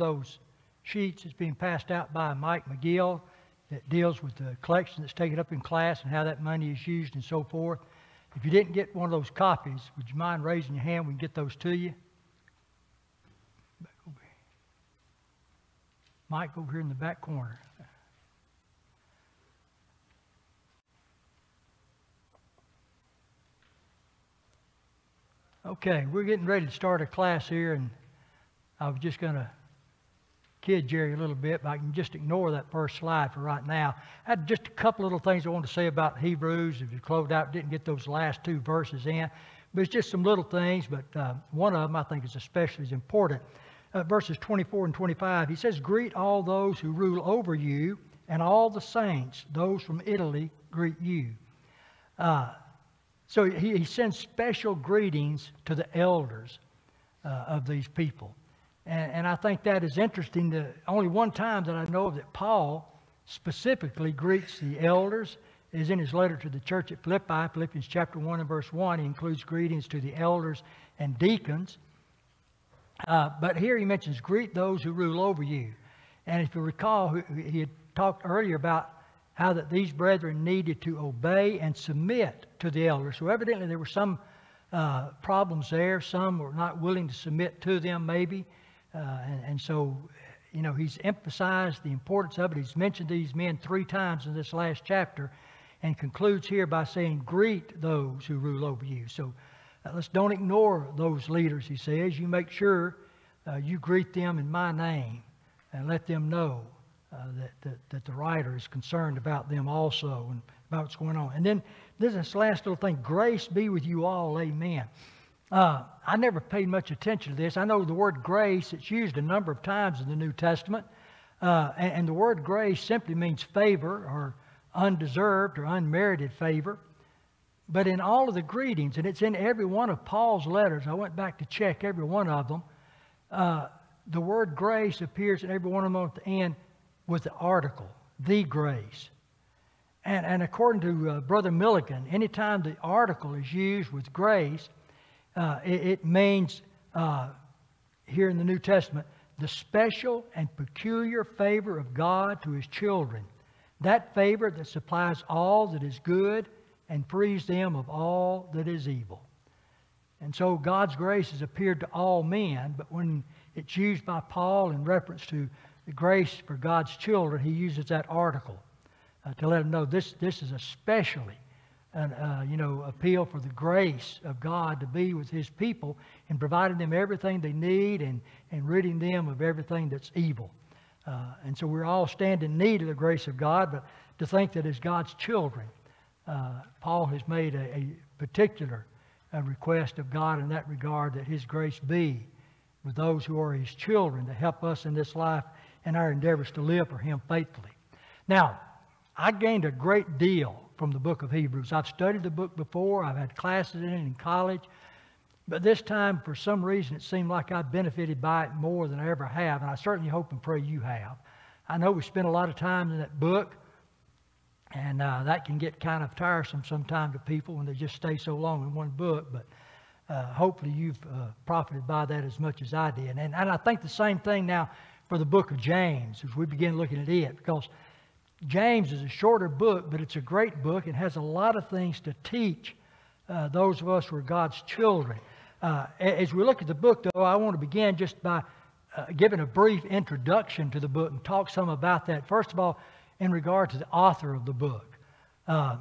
those sheets that's being passed out by Mike McGill that deals with the collection that's taken up in class and how that money is used and so forth. If you didn't get one of those copies, would you mind raising your hand? We can get those to you. Mike, over here in the back corner. Okay, we're getting ready to start a class here, and I was just going to kid Jerry a little bit, but I can just ignore that first slide for right now. I had just a couple little things I wanted to say about Hebrews. If you closed out, didn't get those last two verses in, but it's just some little things. But uh, one of them I think is especially important. Uh, verses 24 and 25, he says, "Greet all those who rule over you, and all the saints. Those from Italy greet you." Uh, so he, he, sends special greetings to the elders uh, of these people. And, and I think that is interesting. The only one time that I know of that Paul specifically greets the elders is in his letter to the church at Philippi, Philippians chapter 1 and verse 1. He includes greetings to the elders and deacons. Uh, but here he mentions, greet those who rule over you. And if you recall, he had talked earlier about how that these brethren needed to obey and submit to the elders. So evidently there were some uh, problems there. Some were not willing to submit to them, maybe. Uh, and, and, so, you know, he's emphasized the importance of it. He's mentioned these men three times in this last chapter and concludes here by saying, Greet those who rule over you. So uh, let's don't ignore those leaders, he says. You make sure uh, you greet them in my name and let them know uh, that, that, that, the writer is concerned about them also and about what's going on. And then this last little thing grace be with you all, amen. Uh, I never paid much attention to this. I know the word grace, it's used a number of times in the New Testament. Uh, and, and, the word grace simply means favor or undeserved or unmerited favor. But in all of the greetings, and it's in every one of Paul's letters, I went back to check every one of them, uh, the word grace appears in every one of them at the end with the article, the grace. And, and according to uh, Brother Milligan, anytime the article is used with grace, uh, it, it, means uh, here in the New Testament the special and peculiar favor of God to his children. That favor that supplies all that is good and frees them of all that is evil. And so God's grace has appeared to all men, but when it's used by Paul in reference to the grace for God's children, he uses that article uh, to let them know this, this is especially an uh, you know, appeal for the grace of God to be with His people and providing them everything they need and, and ridding them of everything that's evil. Uh, and so we're all stand in need of the grace of God, but to think that as God's children, uh, Paul has made a, a particular uh, request of God in that regard that His grace be with those who are His children to help us in this life and our endeavors to live for Him faithfully. Now, I gained a great deal from the book of Hebrews. I've studied the book before, I've had classes in it in college, but this time, for some reason, it seemed like I benefited by it more than I ever have, and I certainly hope and pray you have. I know we spent a lot of time in that book, and uh, that can get kind of tiresome sometimes to people when they just stay so long in one book, but uh, hopefully you've uh, profited by that as much as I did. And, and I think the same thing now for the book of James as we begin looking at it, because James is a shorter book, but it's a great book. It has a lot of things to teach uh, those of us who are God's children. Uh, as we look at the book, though, I want to begin just by uh, giving a brief introduction to the book and talk some about that. First of all, in regard to the author of the book. Uh,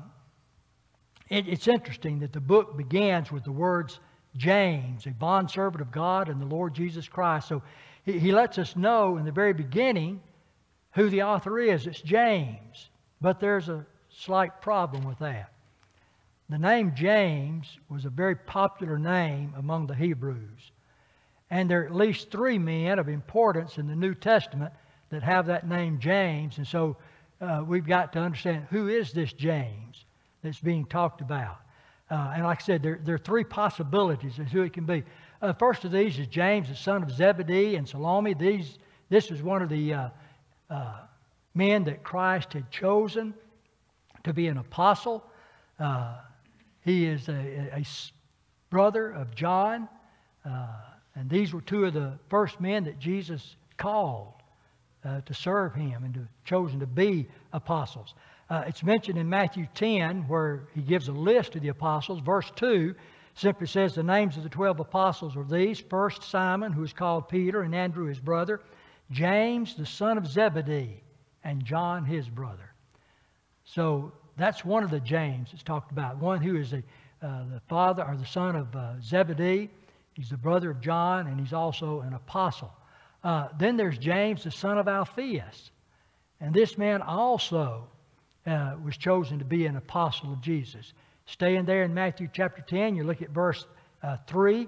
it, it's interesting that the book begins with the words James, a bondservant of God and the Lord Jesus Christ. So he, he lets us know in the very beginning who the author is. It's James. But there's a slight problem with that. The name James was a very popular name among the Hebrews. And there are at least three men of importance in the New Testament that have that name James. And so uh, we've got to understand who is this James that's being talked about. Uh, and like I said, there, there, are three possibilities as who it can be. Uh, first of these is James, the son of Zebedee and Salome. These, this was one of the uh, men that Christ had chosen to be an apostle. Uh, he is a, a, brother of John. Uh, and these were two of the first men that Jesus called uh, to serve him and to, chosen to be apostles. Uh, it's mentioned in Matthew 10 where he gives a list of the apostles. Verse 2 simply says the names of the 12 apostles are these First, Simon, who is called Peter, and Andrew, his brother, James, the son of Zebedee, and John, his brother. So that's one of the James that's talked about. One who is a, uh, the father or the son of uh, Zebedee. He's the brother of John, and he's also an apostle. Uh, then there's James, the son of Alphaeus. And this man also uh, was chosen to be an apostle of Jesus. Staying there in Matthew chapter 10, you look at verse uh, 3,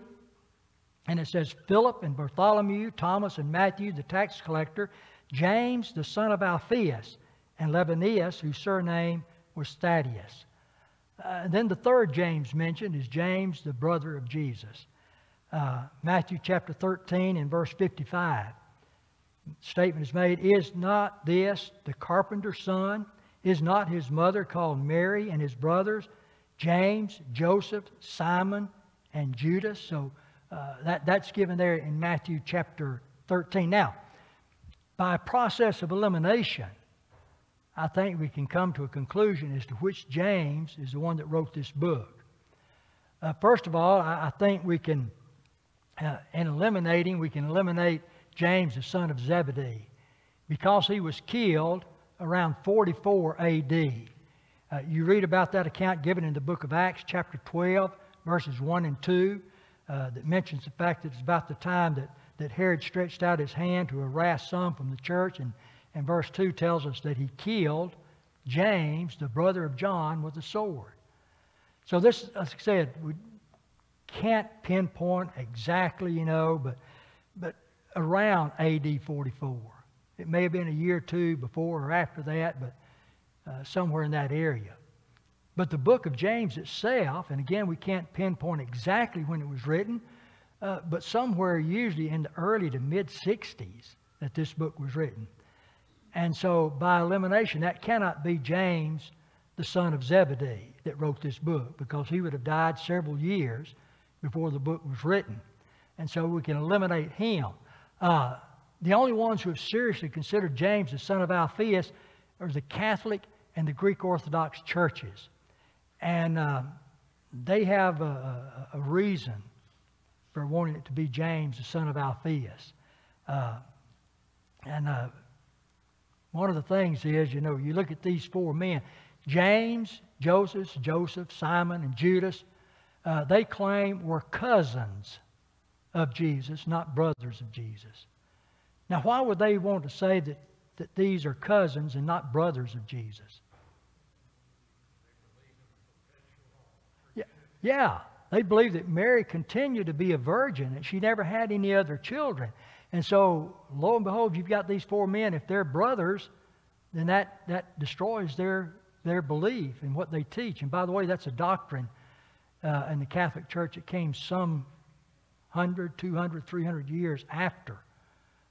and it says Philip and Bartholomew, Thomas and Matthew, the tax collector, James, the son of Alphaeus, and Lebbaeus, whose surname was Thaddeus. Uh, then the third James mentioned is James, the brother of Jesus. Uh, Matthew chapter 13 and verse 55. Statement is made Is not this the carpenter's son? Is not his mother called Mary and his brothers James, Joseph, Simon, and Judas? So uh, that, that's given there in Matthew chapter 13. Now, by process of elimination, I think we can come to a conclusion as to which James is the one that wrote this book. Uh, first of all, I, I think we can, uh, in eliminating, we can eliminate James, the son of Zebedee, because he was killed around 44 AD. Uh, you read about that account given in the book of Acts, chapter 12, verses 1 and 2, uh, that mentions the fact that it's about the time that, that Herod stretched out his hand to harass some from the church and and verse 2 tells us that he killed James, the brother of John, with a sword. So this, as I said, we can't pinpoint exactly, you know, but, but around AD 44. It may have been a year or two before or after that, but uh, somewhere in that area. But the book of James itself, and again, we can't pinpoint exactly when it was written, uh, but somewhere usually in the early to mid 60s that this book was written. And so, by elimination, that cannot be James, the son of Zebedee, that wrote this book, because he would have died several years before the book was written. And so, we can eliminate him. Uh, the only ones who have seriously considered James, the son of Alphaeus, are the Catholic and the Greek Orthodox churches. And uh, they have a, a, reason for wanting it to be James, the son of Alphaeus. Uh, and uh, one of the things is, you know, you look at these four men James, Joseph, Joseph, Simon, and Judas. Uh, they claim were cousins of Jesus, not brothers of Jesus. Now, why would they want to say that, that these are cousins and not brothers of Jesus? Yeah, they believe that Mary continued to be a virgin and she never had any other children. And so, lo and behold, you've got these four men. If they're brothers, then that, that destroys their, their belief in what they teach. And by the way, that's a doctrine uh, in the Catholic Church that came some 100, 200, 300 years after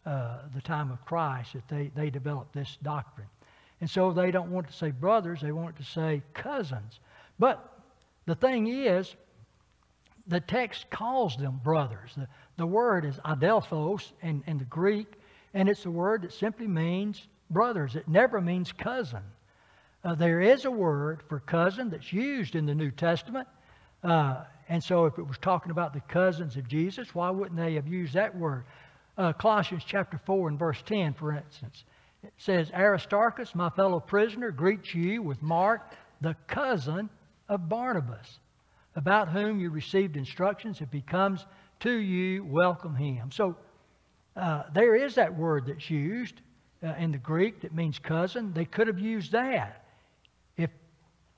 uh, the time of Christ that they, they developed this doctrine. And so they don't want to say brothers, they want to say cousins. But the thing is, the text calls them brothers. The, the word is adelphos in, in the Greek, and it's a word that simply means brothers. It never means cousin. Uh, there is a word for cousin that's used in the New Testament. Uh, and so, if it was talking about the cousins of Jesus, why wouldn't they have used that word? Uh, Colossians chapter 4 and verse 10, for instance, it says, Aristarchus, my fellow prisoner, greets you with Mark, the cousin of Barnabas about whom you received instructions. If he comes to you, welcome him. So uh, there is that word that's used uh, in the Greek that means cousin. They could have used that if,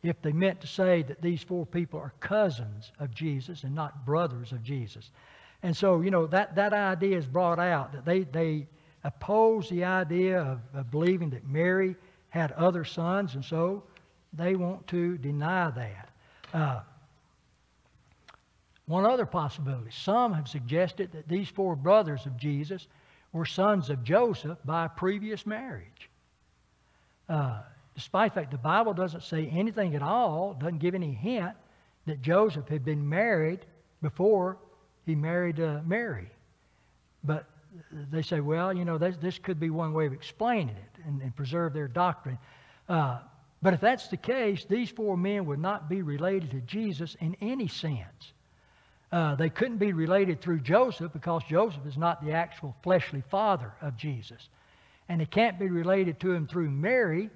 if they meant to say that these four people are cousins of Jesus and not brothers of Jesus. And so, you know, that, that idea is brought out that they, they oppose the idea of, of believing that Mary had other sons, and so they want to deny that. Uh, one other possibility some have suggested that these four brothers of Jesus were sons of Joseph by a previous marriage. Uh, despite the fact the Bible doesn't say anything at all, doesn't give any hint that Joseph had been married before he married uh, Mary. But they say, well, you know, this, this could be one way of explaining it and, and preserve their doctrine. Uh, but if that's the case, these four men would not be related to Jesus in any sense. Uh, they couldn't be related through Joseph because Joseph is not the actual fleshly father of Jesus. And they can't be related to him through Mary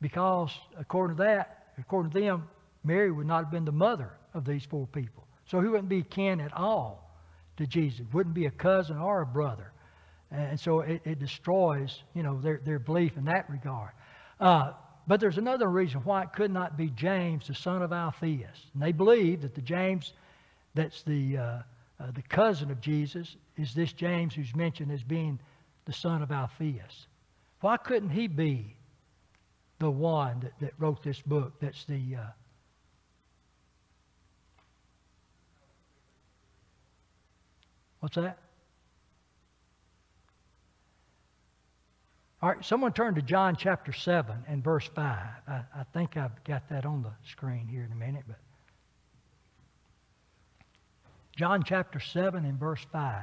because, according to that, according to them, Mary would not have been the mother of these four people. So he wouldn't be kin at all to Jesus, wouldn't be a cousin or a brother. And so it, it destroys, you know, their, their belief in that regard. Uh, but there's another reason why it could not be James, the son of Alphaeus. And they believe that the James that's the, uh, uh, the cousin of Jesus is this James who's mentioned as being the son of Alphaeus. Why couldn't he be the one that, that wrote this book that's the. Uh, what's that? All right, someone turn to John chapter 7 and verse 5. I, I think I've got that on the screen here in a minute, but. John chapter 7 and verse 5.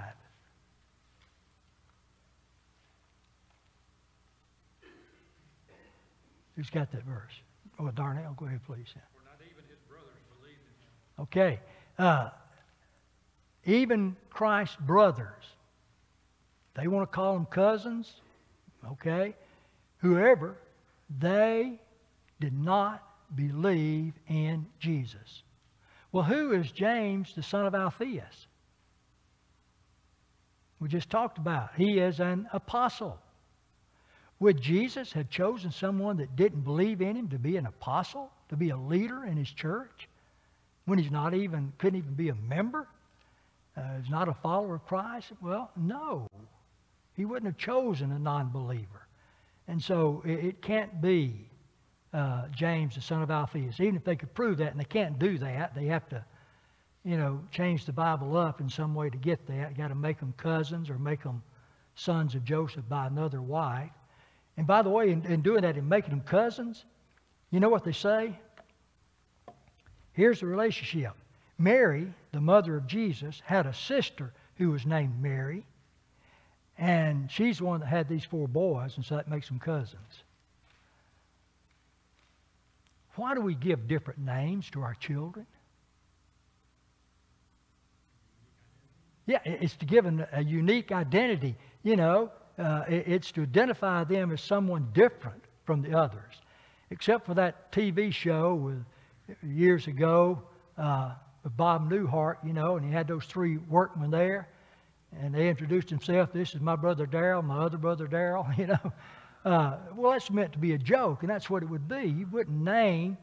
Who's got that verse? Oh, Darnell, go ahead, please. Okay. Uh, even Christ's brothers, they want to call them cousins, okay? Whoever, they did not believe in Jesus. Well, who is James, the son of Alphaeus? We just talked about. He is an apostle. Would Jesus have chosen someone that didn't believe in him to be an apostle, to be a leader in his church, when he's not even, couldn't even be a member? Uh, he's not a follower of Christ? Well, no. He wouldn't have chosen a non believer. And so it, it can't be uh, James, the son of Alphaeus. Even if they could prove that, and they can't do that, they have to, you know, change the Bible up in some way to get that. Got to make them cousins or make them sons of Joseph by another wife. And by the way, in, in doing that and making them cousins, you know what they say? Here's the relationship. Mary, the mother of Jesus, had a sister who was named Mary, and she's the one that had these four boys, and so that makes them cousins. Why do we give different names to our children? Yeah, it's to give them a unique identity. You know, uh, it's to identify them as someone different from the others. Except for that TV show with, years ago uh, with Bob Newhart, you know, and he had those three workmen there, and they introduced himself. This is my brother Darryl, my other brother Darryl, you know. Uh, well, that's meant to be a joke, and that's what it would be. You wouldn't name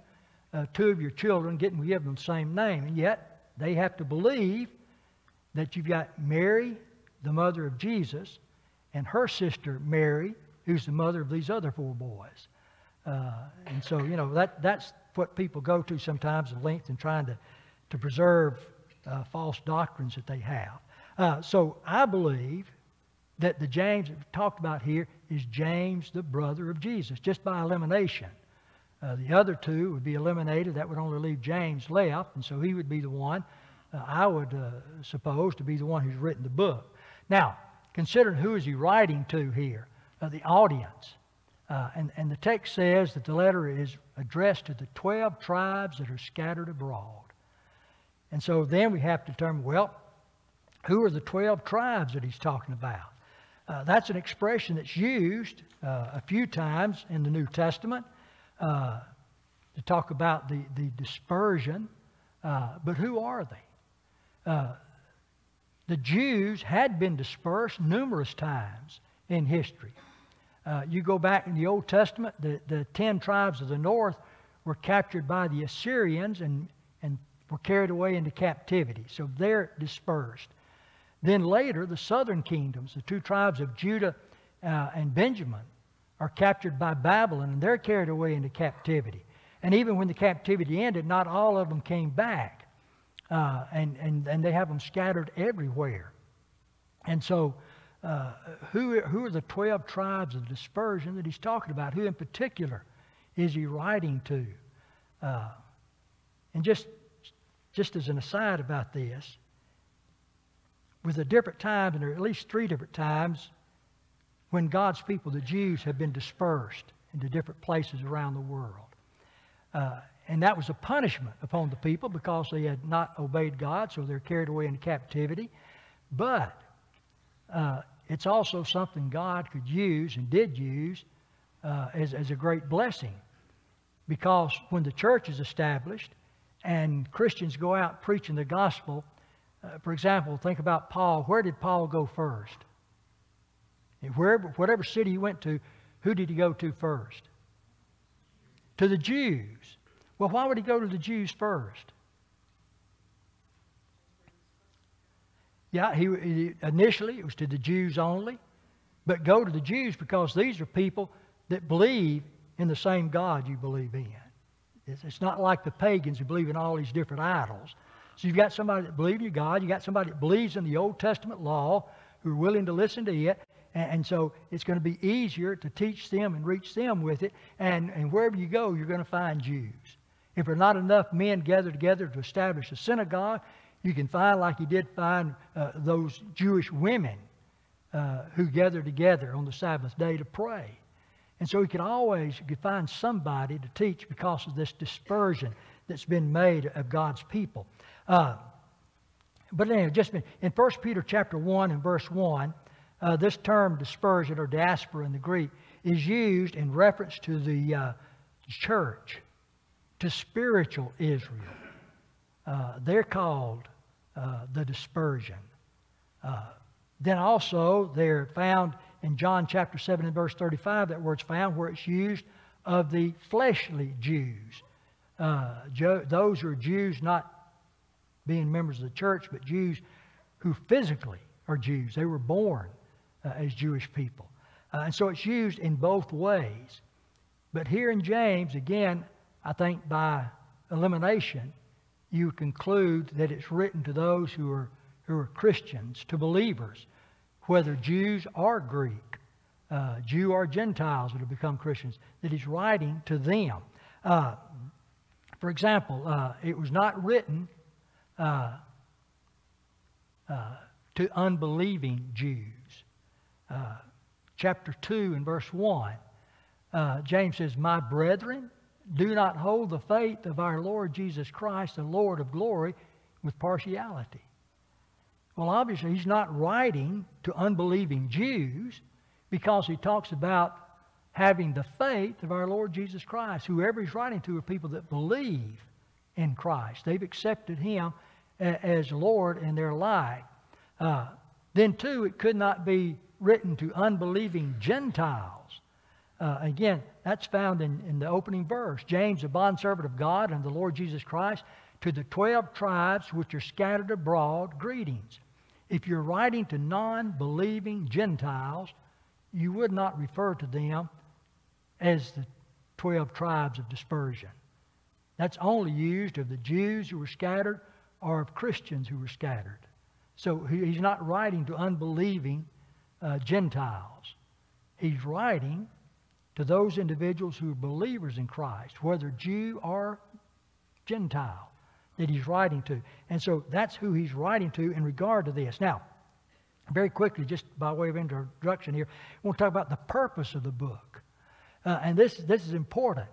uh, two of your children, getting give them the same name, and yet they have to believe that you've got Mary, the mother of Jesus, and her sister Mary, who's the mother of these other four boys. Uh, and so, you know, that, that's what people go to sometimes at length in trying to, to preserve uh, false doctrines that they have. Uh, so I believe that the James that talked about here is James, the brother of Jesus, just by elimination. Uh, the other two would be eliminated. That would only leave James left, and so he would be the one, uh, I would uh, suppose, to be the one who's written the book. Now, considering who is he writing to here? Uh, the audience. Uh, and, and the text says that the letter is addressed to the 12 tribes that are scattered abroad. And so then we have to determine, well, who are the 12 tribes that he's talking about? Uh, that's an expression that's used uh, a few times in the New Testament uh, to talk about the, the dispersion. Uh, but who are they? Uh, the Jews had been dispersed numerous times in history. Uh, you go back in the Old Testament, the, the ten tribes of the north were captured by the Assyrians and, and were carried away into captivity. So they're dispersed. Then later, the southern kingdoms, the two tribes of Judah uh, and Benjamin, are captured by Babylon and they're carried away into captivity. And even when the captivity ended, not all of them came back. Uh, and, and, and they have them scattered everywhere. And so, uh, who, who are the 12 tribes of dispersion that he's talking about? Who in particular is he writing to? Uh, and just, just as an aside about this, with the different times, and there are at least three different times when God's people, the Jews, have been dispersed into different places around the world. Uh, and that was a punishment upon the people because they had not obeyed God, so they're carried away into captivity. But uh, it's also something God could use and did use uh, as, as a great blessing. Because when the church is established and Christians go out preaching the gospel, uh, for example, think about Paul. Where did Paul go first? Wherever, whatever city he went to, who did he go to first? To the Jews. Well, why would he go to the Jews first? Yeah, he, he, initially it was to the Jews only, but go to the Jews because these are people that believe in the same God you believe in. It's, it's not like the pagans who believe in all these different idols. So you've got somebody that believes in God, You've got somebody that believes in the Old Testament law, who are willing to listen to it, and, so it's going to be easier to teach them and reach them with it. And, and wherever you go, you're going to find Jews. If there are not enough men gathered together to establish a synagogue, you can find, like he did find uh, those Jewish women uh, who gathered together on the Sabbath day to pray. And so he could always you could find somebody to teach because of this dispersion that's been made of God's people. Uh, but anyway, just in 1 Peter chapter 1 and verse 1, uh, this term dispersion or diaspora in the Greek is used in reference to the uh, church, to spiritual Israel. Uh, they're called uh, the dispersion. Uh, then also they're found in John chapter 7 and verse 35, that word's found where it's used of the fleshly Jews. Uh, those are Jews not being members of the church, but Jews who physically are Jews. They were born uh, as Jewish people. Uh, and so it's used in both ways. But here in James, again, I think by elimination, you conclude that it's written to those who are, who are Christians, to believers, whether Jews or Greek, uh, Jew or Gentiles that have become Christians, that he's writing to them. Uh, for example, uh, it was not written uh, uh, to unbelieving Jews uh, chapter 2 and verse 1, uh, James says, My brethren, do not hold the faith of our Lord Jesus Christ, the Lord of glory, with partiality. Well, obviously, he's not writing to unbelieving Jews because he talks about having the faith of our Lord Jesus Christ. Whoever he's writing to are people that believe in Christ. They've accepted him as Lord in their life. Uh, then, too, it could not be written to unbelieving Gentiles. Uh, again, that's found in, in the opening verse. James, a bondservant of God and the Lord Jesus Christ, to the 12 tribes which are scattered abroad, greetings. If you're writing to non believing Gentiles, you would not refer to them as the 12 tribes of dispersion. That's only used of the Jews who were scattered or of Christians who were scattered. So he's not writing to unbelieving uh, Gentiles. He's writing to those individuals who are believers in Christ, whether Jew or Gentile, that he's writing to. And so that's who he's writing to in regard to this. Now, very quickly, just by way of introduction here, I want to talk about the purpose of the book. Uh, and this, this is important.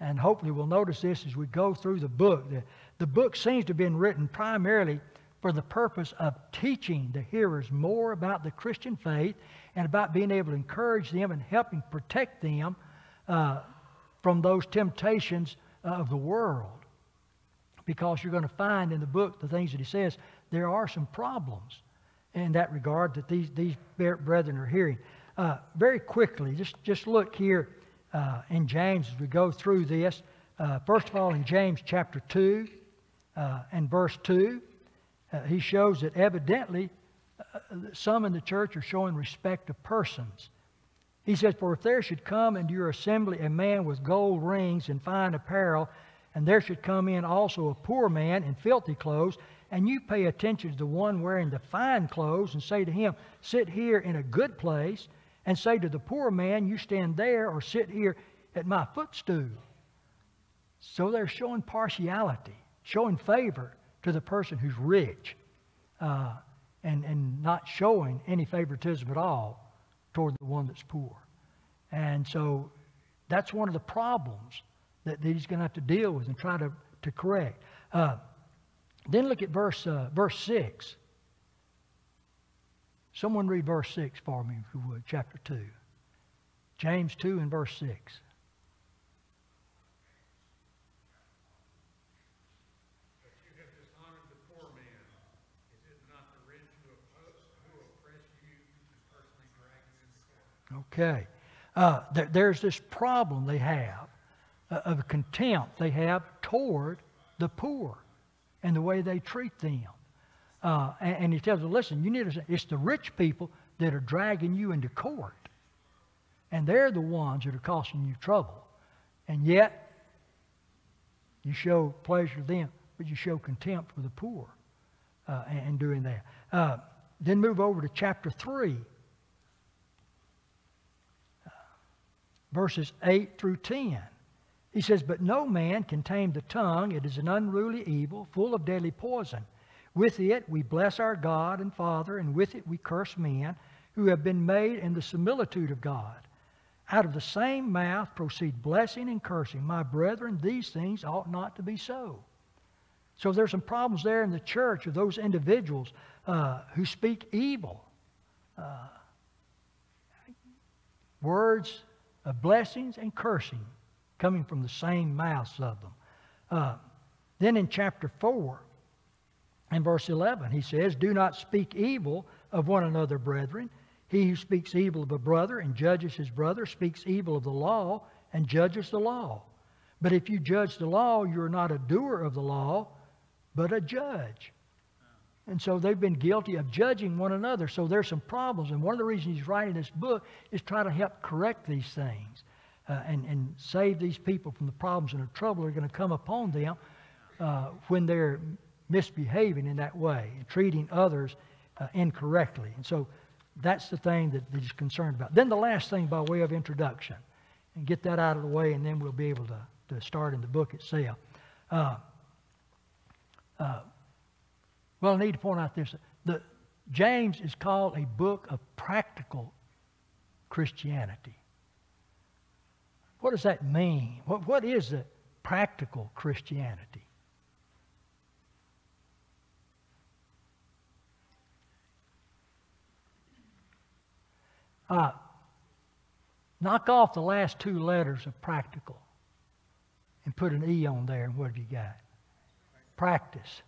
And hopefully we'll notice this as we go through the book. The, the book seems to have been written primarily for the purpose of teaching the hearers more about the Christian faith and about being able to encourage them and helping protect them uh, from those temptations of the world. Because you're going to find in the book the things that he says, there are some problems in that regard that these, these brethren are hearing. Uh, very quickly, just, just look here uh, in James as we go through this. Uh, first of all, in James chapter 2 uh, and verse 2 uh, he shows that evidently uh, some in the church are showing respect of persons. He says, For if there should come into your assembly a man with gold rings and fine apparel, and there should come in also a poor man in filthy clothes, and you pay attention to the one wearing the fine clothes, and say to him, Sit here in a good place, and say to the poor man, You stand there, or sit here at my footstool. So they're showing partiality, showing favor to the person who's rich. Uh, and, and not showing any favoritism at all toward the one that's poor. And so that's one of the problems that, that he's going to have to deal with and try to, to correct. Uh, then look at verse, uh, verse 6. Someone read verse 6 for me, if you would, chapter 2. James 2 and verse 6. Okay. Uh, th- there's this problem they have uh, of contempt they have toward the poor and the way they treat them. Uh, and, and, he tells them, listen, you need to, it's the rich people that are dragging you into court. And they're the ones that are causing you trouble. And yet, you show pleasure to them, but you show contempt for the poor uh, and, doing that. Uh, then move over to chapter 3 verses 8 through 10. He says, But no man can tame the tongue. It is an unruly evil, full of deadly poison. With it we bless our God and Father, and with it we curse men who have been made in the similitude of God. Out of the same mouth proceed blessing and cursing. My brethren, these things ought not to be so. So there's some problems there in the church of those individuals uh, who speak evil. Uh, words of blessings and cursing coming from the same mouths of them. Uh, then in chapter 4 and verse 11, he says, Do not speak evil of one another, brethren. He who speaks evil of a brother and judges his brother speaks evil of the law and judges the law. But if you judge the law, you are not a doer of the law, but a judge. And so they've been guilty of judging one another. So there's some problems. And one of the reasons he's writing this book is try to help correct these things uh, and, and save these people from the problems and the trouble that are going to come upon them uh, when they're misbehaving in that way and treating others uh, incorrectly. And so that's the thing that, he's concerned about. Then the last thing by way of introduction, and get that out of the way, and then we'll be able to, to start in the book itself. Uh, uh, well, I need to point out this. The, James is called a book of practical Christianity. What does that mean? What, what is the practical Christianity? Knock off the last two letters of practical and put an E on there, and what have you got? Practice.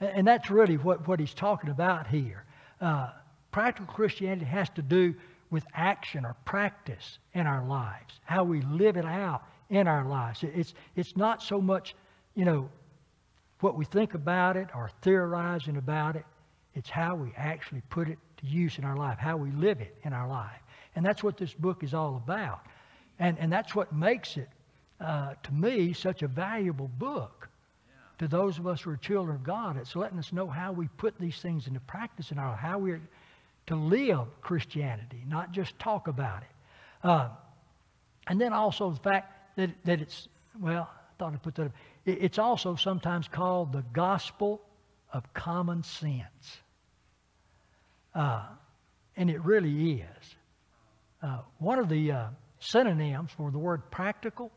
And that's really what, what he's talking about here. Uh, practical Christianity has to do with action or practice in our lives, how we live it out in our lives. It's, it's not so much, you know, what we think about it or theorizing about it. It's how we actually put it use in our life, how we live it in our life. And that's what this book is all about. And, and that's what makes it, uh, to me, such a valuable book to those of us who are children of God. It's letting us know how we put these things into practice in our how we're to live Christianity, not just talk about it. Uh, and then also the fact that, that it's, well, I thought I put that up. It's also sometimes called the gospel of common sense. Uh, and it really is. Uh, one of the uh, synonyms for the word practical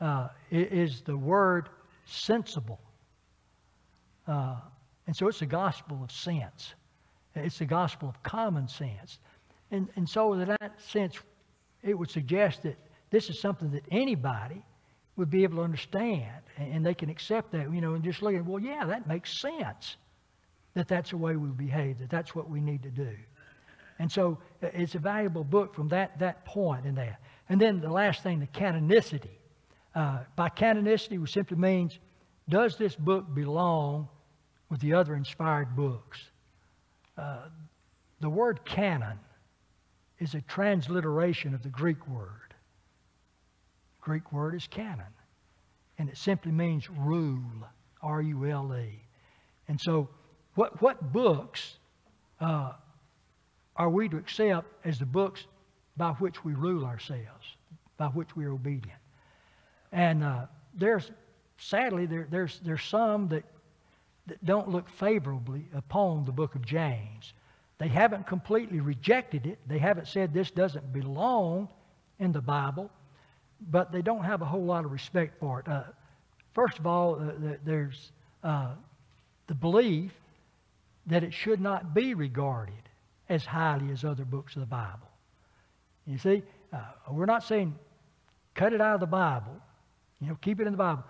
uh, is the word sensible. Uh, and so it's the gospel of sense. It's the gospel of common sense. And, and so, in that sense, it would suggest that this is something that anybody would be able to understand and they can accept that, you know, and just look at, well, yeah, that makes sense that that's the way we behave, that that's what we need to do. And so uh, it's a valuable book from that, that point in that. And then the last thing, the canonicity. Uh, by canonicity, which simply means, does this book belong with the other inspired books? Uh, the word canon is a transliteration of the Greek word. The Greek word is canon, and it simply means rule, R U L E. And so, what, what books uh, are we to accept as the books by which we rule ourselves, by which we are obedient? And uh, there's, sadly, there, there's, there's some that that don't look favorably upon the book of James. They haven't completely rejected it. They haven't said this doesn't belong in the Bible, but they don't have a whole lot of respect for it. Uh, first of all, uh, there's uh, the belief that it should not be regarded as highly as other books of the Bible. You see, uh, we're not saying cut it out of the Bible, you know, keep it in the Bible,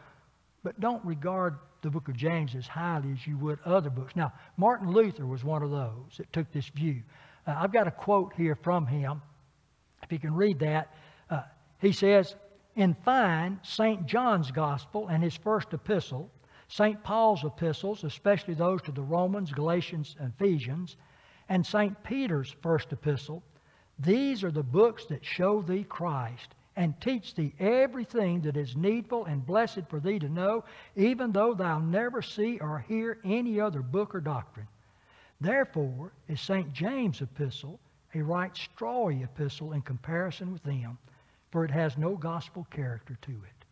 but don't regard the book of James as highly as you would other books. Now, Martin Luther was one of those that took this view. Uh, I've got a quote here from him. If you can read that, uh, he says, In fine, St. John's Gospel and his first epistle, St. Paul's epistles, especially those to the Romans, Galatians, and Ephesians, and St. Peter's first epistle, these are the books that show thee Christ and teach thee everything that is needful and blessed for thee to know, even though thou never see or hear any other book or doctrine. Therefore is St. James' epistle a right strawy epistle in comparison with them, for it has no gospel character to it.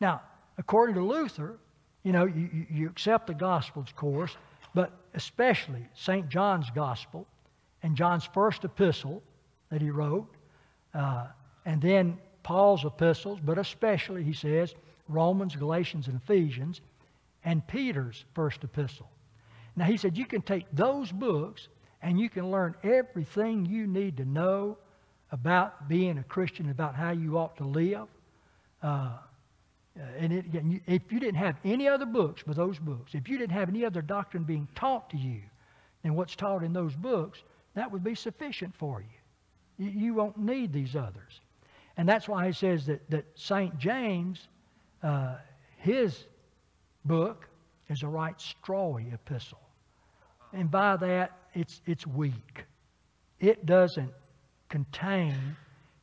Now, according to Luther, you know, you, you accept the Gospels, of course, but especially St. John's Gospel and John's first epistle that he wrote, uh, and then Paul's epistles, but especially, he says, Romans, Galatians, and Ephesians, and Peter's first epistle. Now, he said you can take those books and you can learn everything you need to know about being a Christian, about how you ought to live. Uh, and it, if you didn't have any other books but those books, if you didn't have any other doctrine being taught to you than what's taught in those books, that would be sufficient for you. You, you won't need these others. And that's why he says that, that St. James, uh, his book, is a right strawy epistle. And by that, it's, it's weak. It doesn't contain,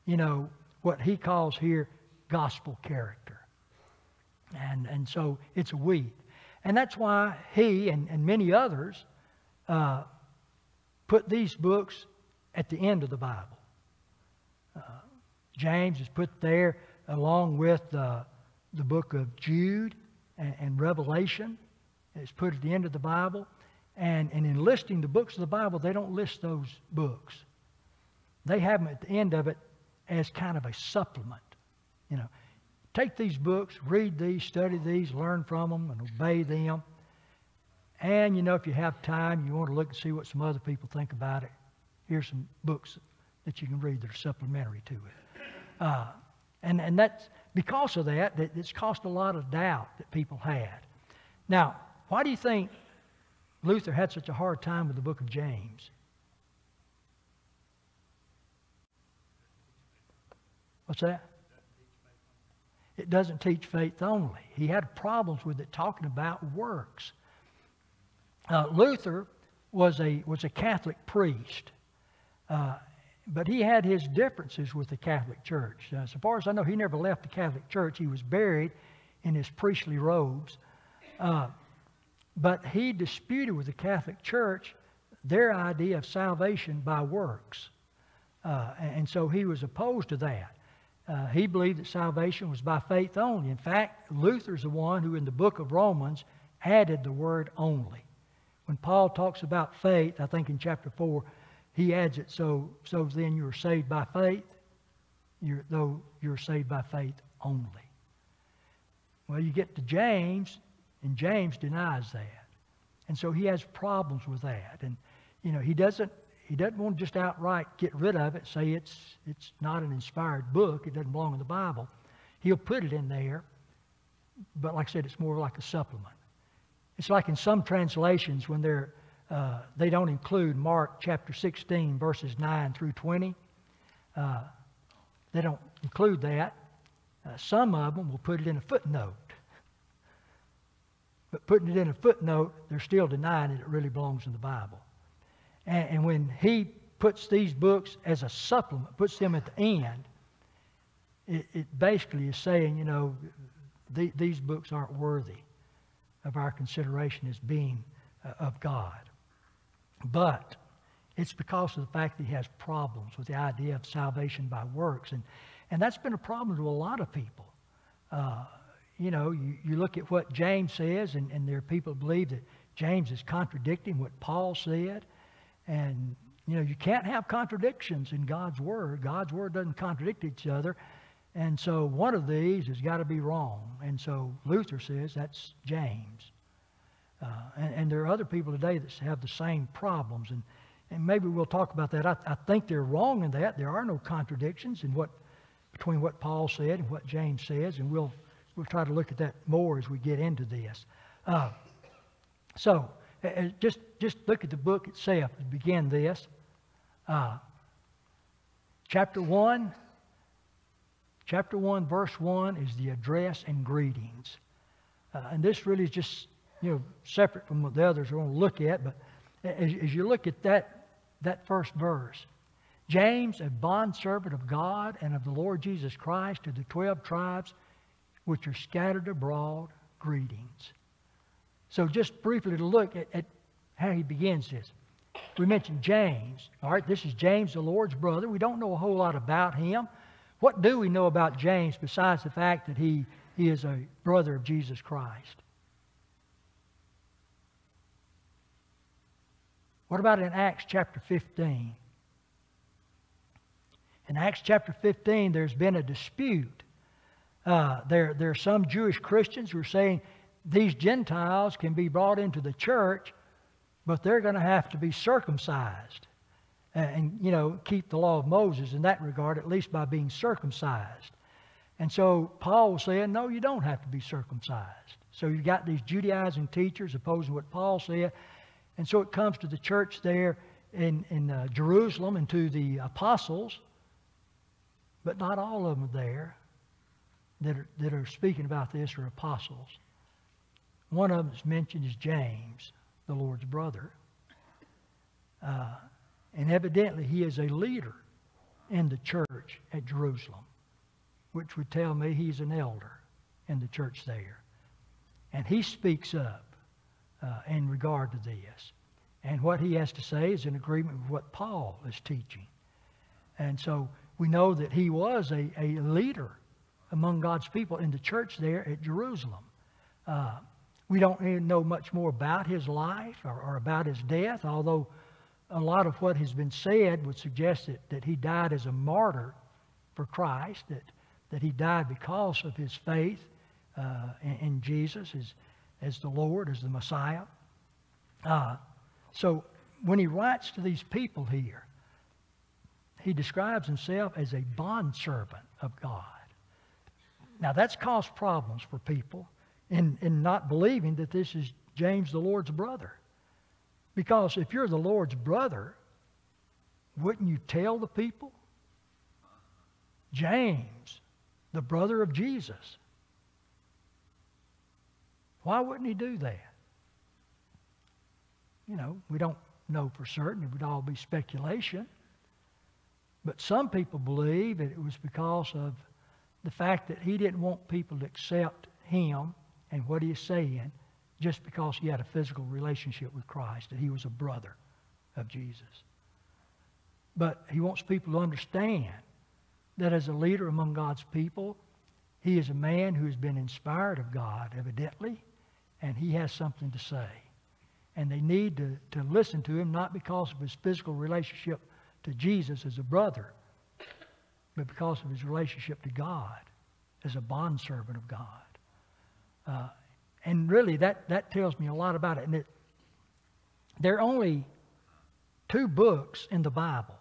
you know, what he calls here gospel character. And, and so it's weak. And that's why he and, and many others uh, put these books at the end of the Bible. Uh, James is put there along with the book of Jude and, and, Revelation. It's put at the end of the Bible. And, and in listing the books of the Bible, they don't list those books. They have them at the end of it as kind of a supplement. You know, take these books, read these, study these, learn from them, and obey them. And, you know, if you have time, you want to look and see what some other people think about it, here's some books that you can read that are supplementary to it. Uh, and, and that's because of that, that it's caused a lot of doubt that people had. Now, why do you think Luther had such a hard time with the book of James? What's that? It doesn't teach faith only. He had problems with it talking about works. Uh, Luther was a, was a Catholic priest. Uh, but he had his differences with the Catholic Church. Uh, so far as I know, he never left the Catholic Church. He was buried in his priestly robes. Uh, but he disputed with the Catholic Church their idea of salvation by works. Uh, and so he was opposed to that. Uh, he believed that salvation was by faith only. In fact, Luther's the one who, in the book of Romans, added the word only. When Paul talks about faith, I think in chapter 4, he adds it so, so then you're saved by faith, you're, though you're saved by faith only. Well, you get to James, and James denies that. And so he has problems with that. And, you know, he doesn't, he doesn't want to just outright get rid of it, say it's, it's not an inspired book, it doesn't belong in the Bible. He'll put it in there, but like I said, it's more like a supplement. It's like in some translations when they're uh, they don't include Mark chapter 16, verses 9 through 20. Uh, they don't include that. Uh, some of them will put it in a footnote. But putting it in a footnote, they're still denying that it really belongs in the Bible. And, and when he puts these books as a supplement, puts them at the end, it, it basically is saying, you know, the, these books aren't worthy of our consideration as being uh, of God. But it's because of the fact that he has problems with the idea of salvation by works. And, and that's been a problem to a lot of people. Uh, you know, you, you look at what James says, and, and there are people who believe that James is contradicting what Paul said. And, you know, you can't have contradictions in God's Word. God's Word doesn't contradict each other. And so one of these has got to be wrong. And so Luther says that's James. Uh, and, and, there are other people today that have the same problems. And, and maybe we'll talk about that. I, I think they're wrong in that. There are no contradictions in what, between what Paul said and what James says. And we'll, we'll try to look at that more as we get into this. Uh, so, just, just look at the book itself and begin this. Uh, chapter 1, chapter 1, verse 1 is the address and greetings. Uh, and this really is just, you know, separate from what the others we're going to look at, but as, as you look at that, that first verse, James, a bondservant of God and of the Lord Jesus Christ, to the twelve tribes which are scattered abroad, greetings. So, just briefly to look at, at how he begins this. We mentioned James. All right, this is James, the Lord's brother. We don't know a whole lot about him. What do we know about James besides the fact that he, he is a brother of Jesus Christ? What about in Acts chapter 15? In Acts chapter 15, there's been a dispute. Uh, there, there are some Jewish Christians who are saying these Gentiles can be brought into the church, but they're going to have to be circumcised and, you know, keep the law of Moses in that regard, at least by being circumcised. And so Paul was saying, no, you don't have to be circumcised. So you've got these Judaizing teachers opposing what Paul said. And so it comes to the church there in, in uh, Jerusalem and to the apostles, but not all of them there that are, that are speaking about this are apostles. One of them that's mentioned is James, the Lord's brother. Uh, and evidently, he is a leader in the church at Jerusalem, which would tell me he's an elder in the church there. And he speaks up uh, in regard to this. And what he has to say is in agreement with what Paul is teaching. And so we know that he was a, a leader among God's people in the church there at Jerusalem. Uh, we don't know much more about his life or, or, about his death, although a lot of what has been said would suggest that, that he died as a martyr for Christ, that, that he died because of his faith uh, in, in, Jesus as, as the Lord, as the Messiah. Uh, so when he writes to these people here, he describes himself as a bondservant of God. Now, that's caused problems for people in, in not believing that this is James, the Lord's brother. Because if you're the Lord's brother, wouldn't you tell the people? James, the brother of Jesus. Why wouldn't he do that? You know, we don't know for certain. It would all be speculation. But some people believe that it was because of the fact that he didn't want people to accept him and what he's saying just because he had a physical relationship with Christ, that he was a brother of Jesus. But he wants people to understand that as a leader among God's people, he is a man who has been inspired of God, evidently, and he has something to say. And they need to, to listen to him not because of his physical relationship to Jesus as a brother, but because of his relationship to God as a bondservant of God. Uh, and really, that, that tells me a lot about it. And it, there are only two books in the Bible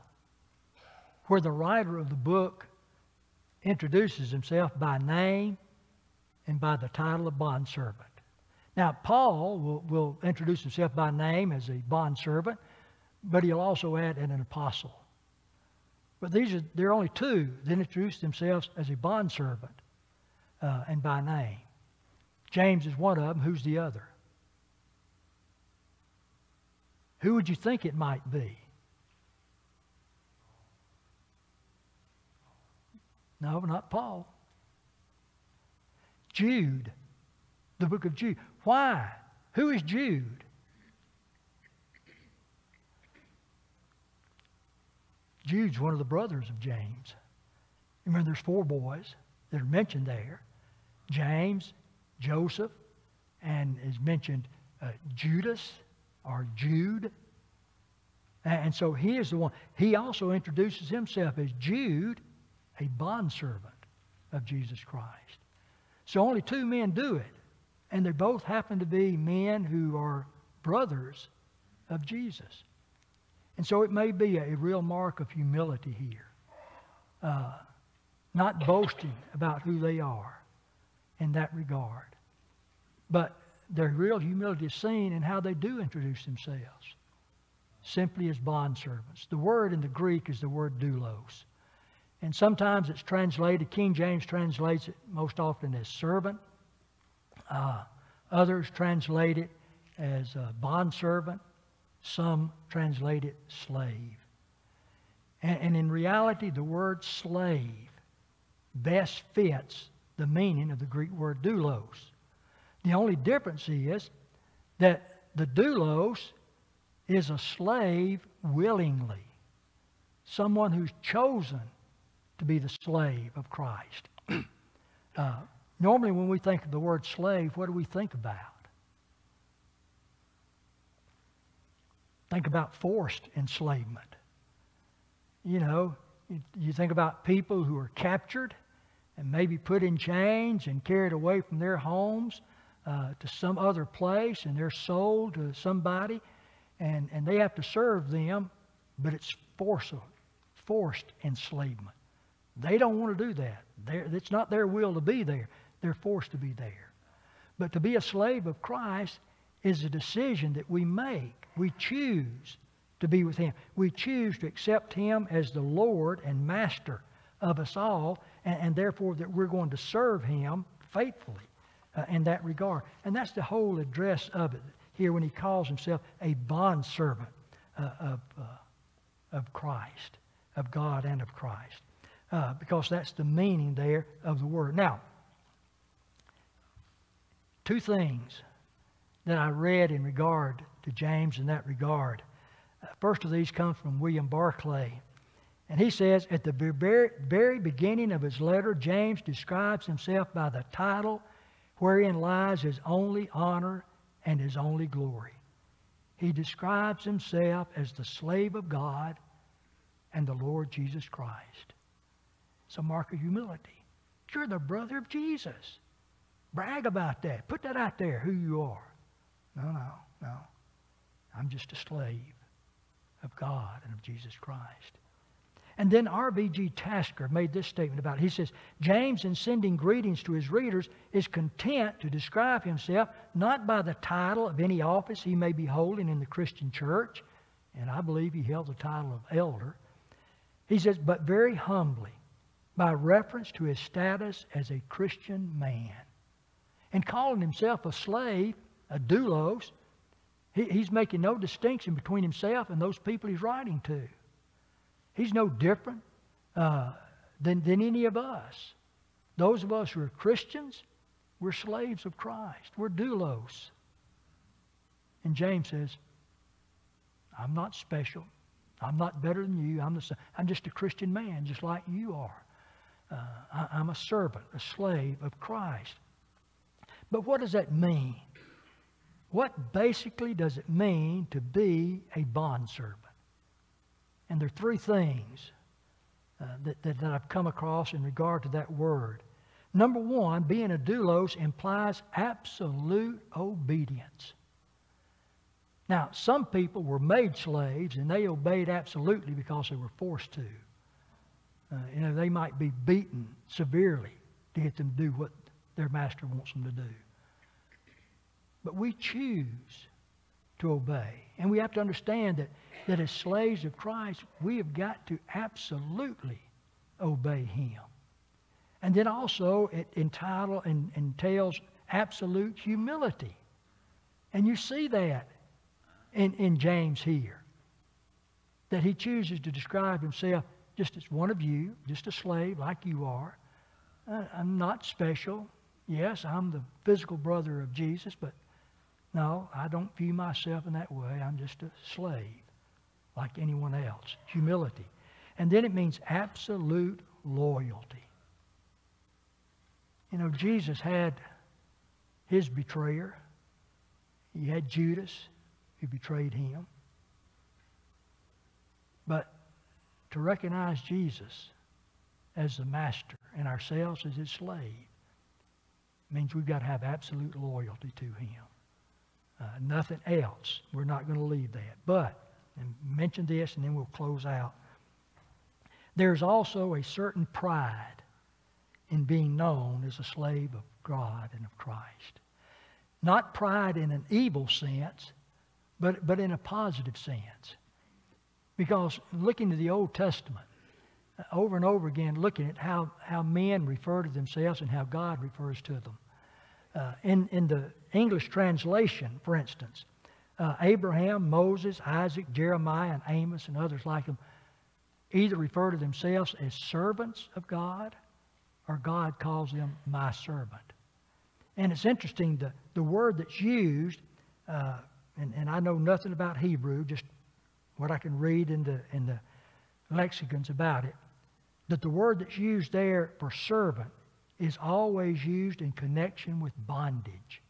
where the writer of the book introduces himself by name and by the title of bondservant. Now, Paul will, will introduce himself by name as a bondservant, but he'll also add an apostle. But these are, there are only two that introduce themselves as a bondservant uh, and by name. James is one of them. Who's the other? Who would you think it might be? No, not Paul. Jude, the book of Jude. Why? Who is Jude? Jude's one of the brothers of James. Remember, there's four boys that are mentioned there James Joseph, and is mentioned uh, Judas or Jude. And so he is the one. He also introduces himself as Jude, a bondservant of Jesus Christ. So only two men do it. And they both happen to be men who are brothers of Jesus. And so it may be a real mark of humility here. Uh, not boasting about who they are in that regard. But their real humility is seen in how they do introduce themselves, simply as bondservants. The word in the Greek is the word doulos. And sometimes it's translated, King James translates it most often as servant. Uh, others translate it as bondservant. Some translate it slave. And, and in reality, the word slave best fits the meaning of the Greek word doulos. The only difference is that the doulos is a slave willingly, someone who's chosen to be the slave of Christ. uh, normally, when we think of the word slave, what do we think about? Think about forced enslavement. You know, you think about people who are captured and maybe put in chains and carried away from their homes uh, to some other place and they're sold to somebody and, and they have to serve them, but it's forced, forced enslavement. They don't want to do that. They're, it's not their will to be there. They're forced to be there. But to be a slave of Christ is a decision that we make. We choose to be with Him. We choose to accept Him as the Lord and Master of us all, and, and therefore that we're going to serve Him faithfully uh, in that regard. And that's the whole address of it here when He calls Himself a bondservant uh, of, uh, of Christ, of God and of Christ uh, because that's the meaning there of the word. Now, two things that I read in regard to James in that regard. Uh, first of these comes from William Barclay. And he says, at the very, very beginning of his letter, James describes himself by the title wherein lies his only honor and his only glory. He describes himself as the slave of God and the Lord Jesus Christ. It's a mark of humility. You're the brother of Jesus. Brag about that. Put that out there, who you are. No, no, no. I'm just a slave of God and of Jesus Christ. And then R.V.G. Tasker made this statement about it. He says, James, in sending greetings to his readers, is content to describe himself not by the title of any office he may be holding in the Christian church, and I believe he held the title of elder. He says, but very humbly, by reference to his status as a Christian man. And calling himself a slave, a doulos, he, he's making no distinction between himself and those people he's writing to. He's no different uh, than, than any of us. Those of us who are Christians, we're slaves of Christ. We're doulos. And James says, I'm not special. I'm not better than you. I'm, the, I'm just a Christian man, just like you are. Uh, I, I'm a servant, a slave of Christ. But what does that mean? What basically does it mean to be a bondservant? And there are three things uh, that, that, that I've come across in regard to that word. Number one, being a doulos implies absolute obedience. Now, some people were made slaves and they obeyed absolutely because they were forced to. Uh, you know, they might be beaten severely to get them to do what their master wants them to do. But we choose to obey. And we have to understand that, that as slaves of Christ, we have got to absolutely obey Him. And then also it entitle and entails absolute humility. And you see that in, in James here. That he chooses to describe himself just as one of you, just a slave like you are. Uh, I'm not special. Yes, I'm the physical brother of Jesus, but no, I don't view myself in that way. I'm just a slave like anyone else. Humility. And then it means absolute loyalty. You know, Jesus had his betrayer. He had Judas who betrayed him. But to recognize Jesus as the master and ourselves as his slave means we've got to have absolute loyalty to him. Uh, nothing else. We're not going to leave that. But, and mention this and then we'll close out. There's also a certain pride in being known as a slave of God and of Christ. Not pride in an evil sense, but, but in a positive sense. Because looking to the Old Testament, uh, over and over again, looking at how, how men refer to themselves and how God refers to them. Uh, in, in the English translation, for instance, uh, Abraham, Moses, Isaac, Jeremiah, and Amos, and others like them either refer to themselves as servants of God or God calls them my servant. And it's interesting, the, the word that's used, uh, and, and I know nothing about Hebrew, just what I can read in the, in the lexicons about it, that the word that's used there for servant is always used in connection with bondage.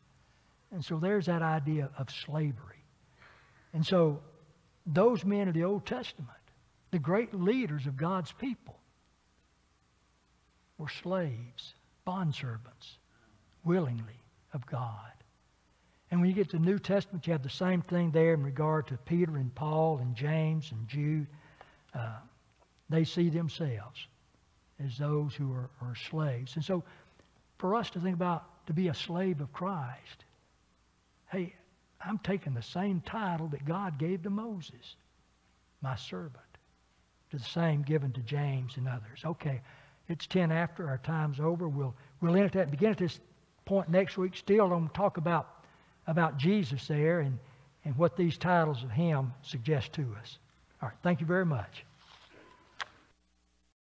And so there's that idea of slavery. And so those men of the Old Testament, the great leaders of God's people, were slaves, bondservants, willingly of God. And when you get to the New Testament, you have the same thing there in regard to Peter and Paul and James and Jude. Uh, they see themselves as those who are, are slaves. And so for us to think about to be a slave of Christ, hey, I'm taking the same title that God gave to Moses, my servant, to the same given to James and others. Okay, it's 10 after, our time's over. We'll, we'll end at that, begin at this point next week. Still, I'm going to talk about, about Jesus there and, and what these titles of him suggest to us. All right, thank you very much.